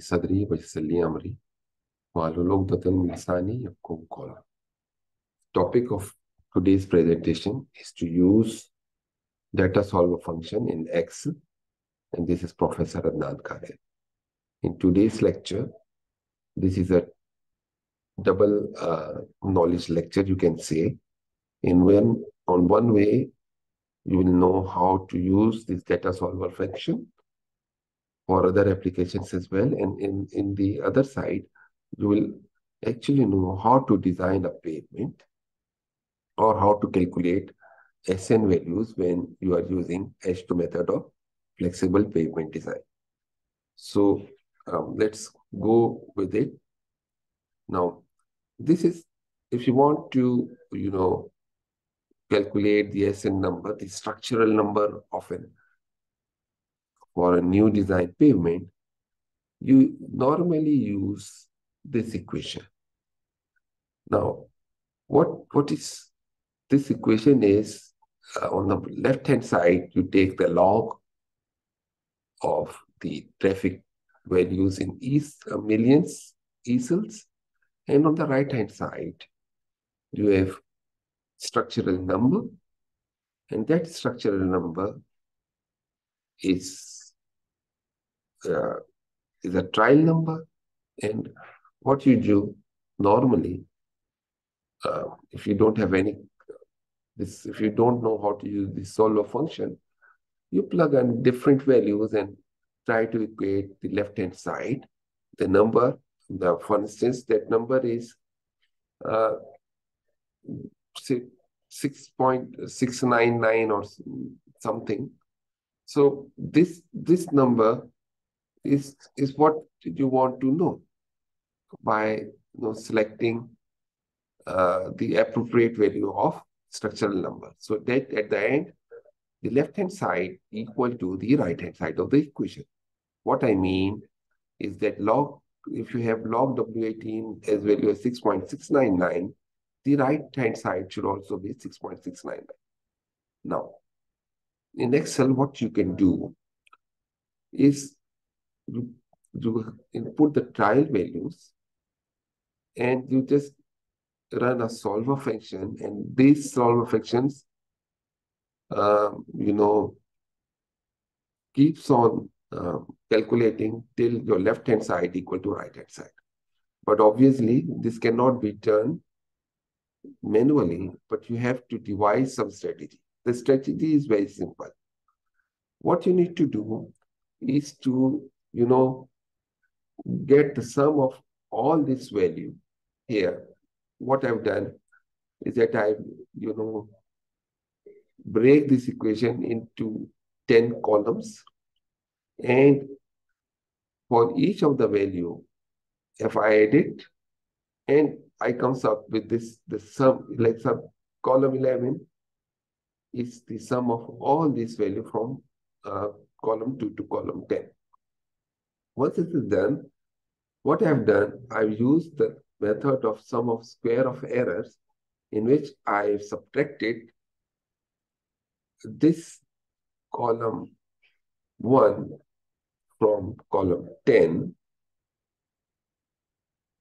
Sadri wa yassirli amri. Wahlul uqdatan min lisani yafqahu qawli. Topic of today's presentation is to use data solver function in Excel. And this is Professor Adnan Qadir. In today's lecture, this is a double uh, knowledge lecture, you can say. In when, on one way, you will know how to use this data solver function for other applications as well. And in, in the other side, you will actually know how to design a pavement or how to calculate SN values when you are using AASHTO method of flexible pavement design. So um, let's go with it. Now, this is, if you want to, you know, calculate the SN number, the structural number of an for a new design pavement, you normally use this equation. Now, what, what is this equation is uh, on the left hand side, you take the log of the traffic values in east, uh, millions ESALs, and on the right hand side, you have structural number, and that structural number is uh, is a trial number. And what you do normally, uh, if you don't have any, this, if you don't know how to use the solver function, you plug in different values and try to equate the left-hand side. The number, the, for instance, that number is uh, say 6.699 or something. So this this number is, is what you want to know by you know, selecting uh, the appropriate value of structural number. So that at the end, the left-hand side equal to the right-hand side of the equation. What I mean is that log, if you have log W18 as value as 6.699, the right-hand side should also be 6.699. Now, in Excel, what you can do is you, you input the trial values and you just run a solver function and these solver functions um, you know keeps on um, calculating till your left hand side equal to right hand side. But obviously this cannot be done manually but you have to devise some strategy. The strategy is very simple. What you need to do is to you know, get the sum of all this value here. What I've done is that I, you know, break this equation into 10 columns. And for each of the value, if I add it, and I comes up with this, the sum, like sub column 11 is the sum of all this value from uh, column 2 to column 10. Once this is done, what I've done, I've used the method of sum of square of errors in which I've subtracted this column 1 from column 10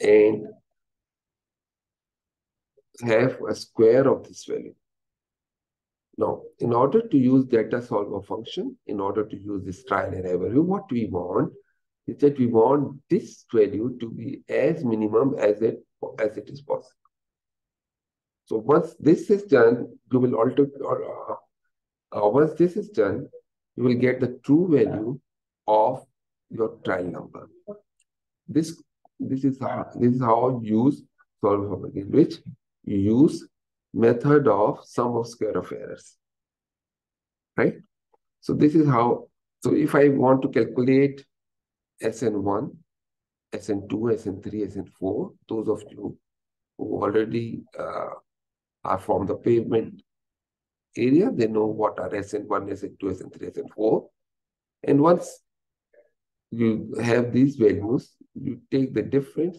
and have a square of this value. Now, in order to use data solver function, in order to use this trial and error what we want is that we want this value to be as minimum as it as it is possible. So once this is done, you will alter or uh, uh, once this is done, you will get the true value of your trial number. This this is how this is how you use solver in which you use method of sum of square of errors. Right? So this is how so if I want to calculate SN1, SN2, SN3, SN4, those of you who already uh, are from the pavement area, they know what are SN1, SN2, SN3, SN4. And once you have these values, you take the difference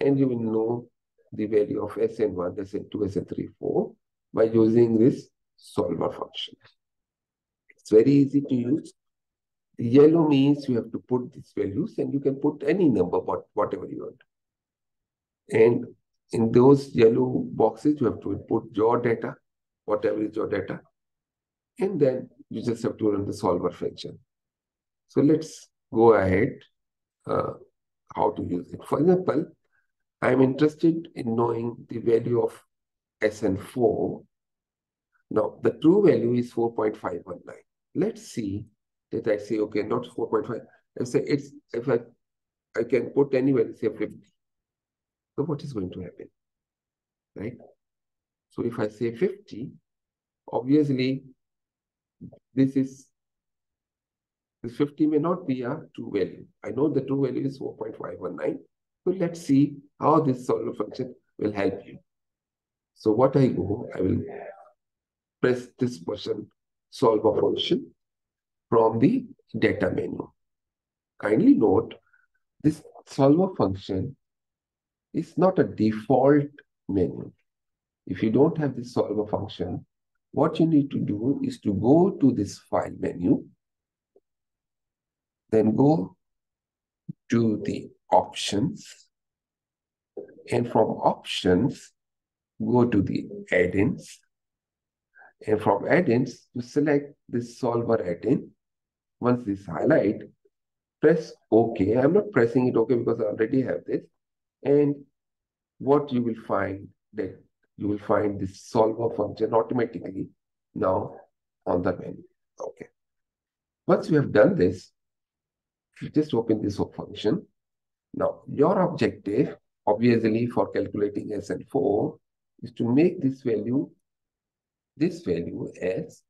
and you will know the value of SN1, SN2, SN3, 4 by using this solver function. It's very easy to use. Yellow means you have to put these values and you can put any number, but whatever you want. And in those yellow boxes, you have to put your data, whatever is your data. And then you just have to run the solver function. So let's go ahead uh, how to use it. For example, I'm interested in knowing the value of SN4. Now, the true value is 4.519. Let's see that I say, okay, not 4.5. I say it's, if I, I can put anywhere, say 50. So what is going to happen, right? So if I say 50, obviously this is this 50 may not be a true value. I know the true value is 4.519. So let's see how this solver function will help you. So what I go, I will press this button solver function from the data menu. Kindly note, this solver function is not a default menu. If you don't have this solver function, what you need to do is to go to this file menu, then go to the options, and from options, go to the add-ins, and from add-ins, you select this solver add-in. Once this highlight, press OK. I'm not pressing it OK because I already have this. And what you will find that you will find this solver function automatically now on the menu. Okay. Once you have done this, you just open this function. Now, your objective, obviously for calculating SN4, is to make this value, this value as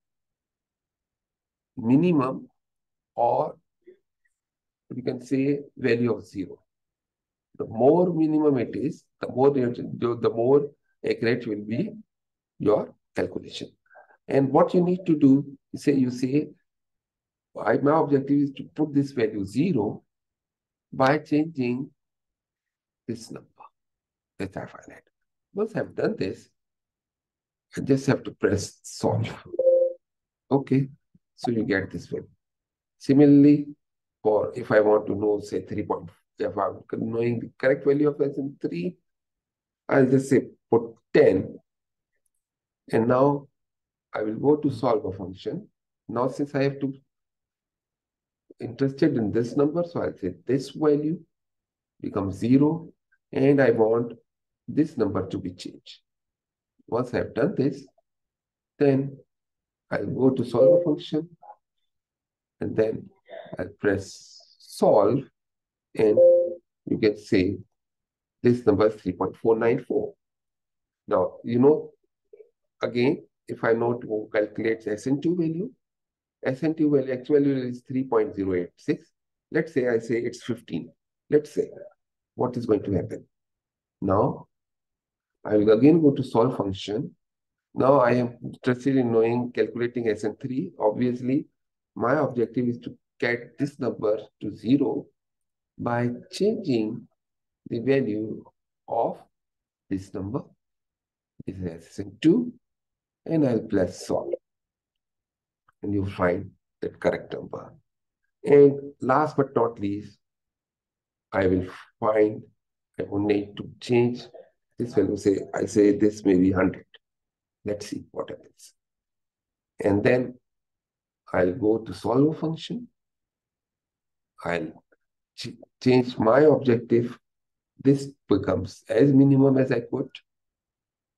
minimum or you can say value of zero. The more minimum it is, the more the more accurate will be your calculation. And what you need to do, you say you say, I, my objective is to put this value zero by changing this number that I've highlighted. Once I've done this, I just have to press solve. Okay, so you get this value. Similarly, for if I want to know, say 3 point, if I'm knowing the correct value of SN3, I'll just say put 10. And now I will go to solver function. Now since I have to interested in this number, so I'll say this value becomes 0 and I want this number to be changed. Once I've done this, then I'll go to solver function and then I'll press solve and you can say this number is 3.494. Now, you know, again, if I know to calculate SN2 value, SN2 value, actual value is 3.086. Let's say I say it's 15. Let's say what is going to happen. Now, I will again go to solve function. Now I am interested in knowing calculating SN3. Obviously, my objective is to get this number to zero by changing the value of this number. This is SN2 and I'll press solve. And you find that correct number. And last but not least, I will find, I will need to change this value. Say, I say this may be 100. Let's see what happens. And then I'll go to solve function. I'll ch change my objective. This becomes as minimum as I could.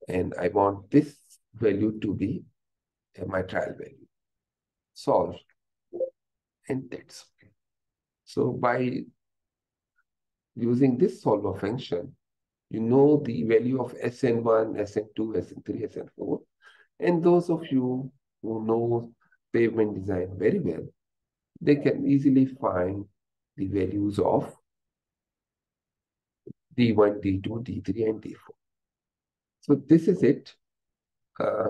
And I want this value to be my trial value. Solve. And that's okay. So by using this solver function, you know the value of SN1, SN2, SN3, SN4. And those of you who know pavement design very well, they can easily find the values of D1, D2, D3, and D4. So this is it uh,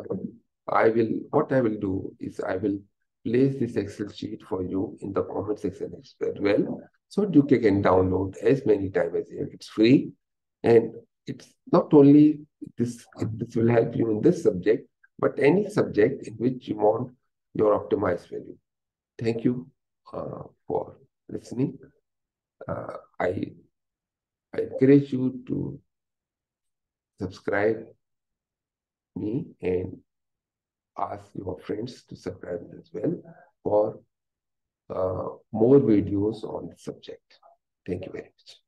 I will, what I will do is I will place this Excel sheet for you in the comment section as well. So you can download as many times as you It's free. And it's not only this, this will help you in this subject, but any subject in which you want your optimized value. Thank you. uh, for listening. Uh, I, I encourage you to subscribe me and ask your friends to subscribe as well for uh, more videos on the subject. Thank you very much.